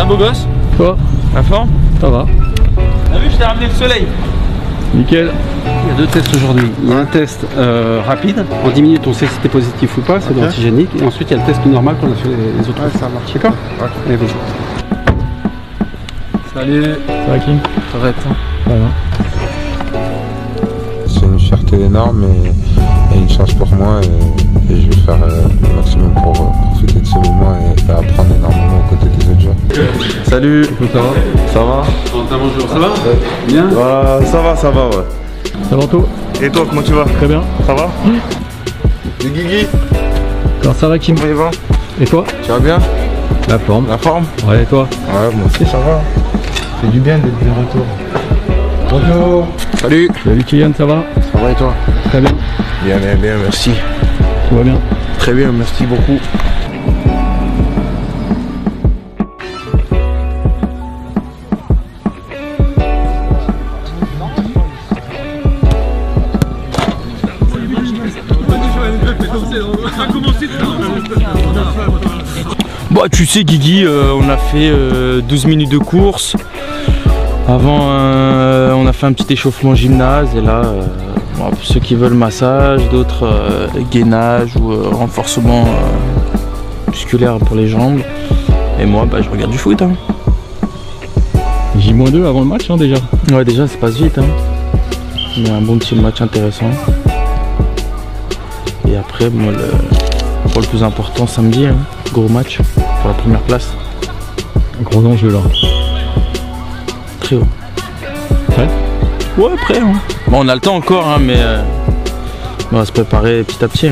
Un beau gosse Toi La forme Ça va T'as vu, je t'ai ramené le soleil Nickel. Il y a deux tests aujourd'hui. Il y a un test euh, rapide. En 10 minutes, on sait si c'était positif ou pas. C'est de l'antigénique. Et ensuite, il y a le test normal qu'on a fait les autres. Ouais, ça marche. D'accord Ouais. Allez, vas-y. Salut Ça va Kim Ça va être Ça va. C'est une fierté énorme et, et une chance pour moi et, et je vais faire euh, le maximum pour euh, profiter de ce moment et, et Salut, ça va Ça va bonjour. Ça va Bien Bah, Ça va, ça va, ouais. Ça va Anto Et toi, comment tu vas Très bien. Ça va Les Guigui, Alors ça va Kim comment il va Et toi Tu vas bien La forme. La forme Ouais et toi Ouais, moi aussi ça va. C'est du bien d'être de retour. Bonjour Salut Salut Kylian, ça va Ça va et toi Très bien. Bien, bien, bien, merci. Tout va bien. Très bien, merci beaucoup. Bah tu sais Guigui, euh, on a fait euh, 12 minutes de course. Avant euh, on a fait un petit échauffement gymnase et là euh, bon, pour ceux qui veulent massage, d'autres euh, gainage ou euh, renforcement euh, musculaire pour les jambes. Et moi bah je regarde du foot hein. J-2 avant le match hein, déjà. Ouais déjà ça passe vite hein. Il y a un bon petit match intéressant. Et après moi le, pour le plus important samedi, hein, gros match pour la première place. Gros enjeu là. Très haut. Prêt Ouais, prêt. hein. Bon, on a le temps encore, hein, mais euh, on va se préparer petit à petit.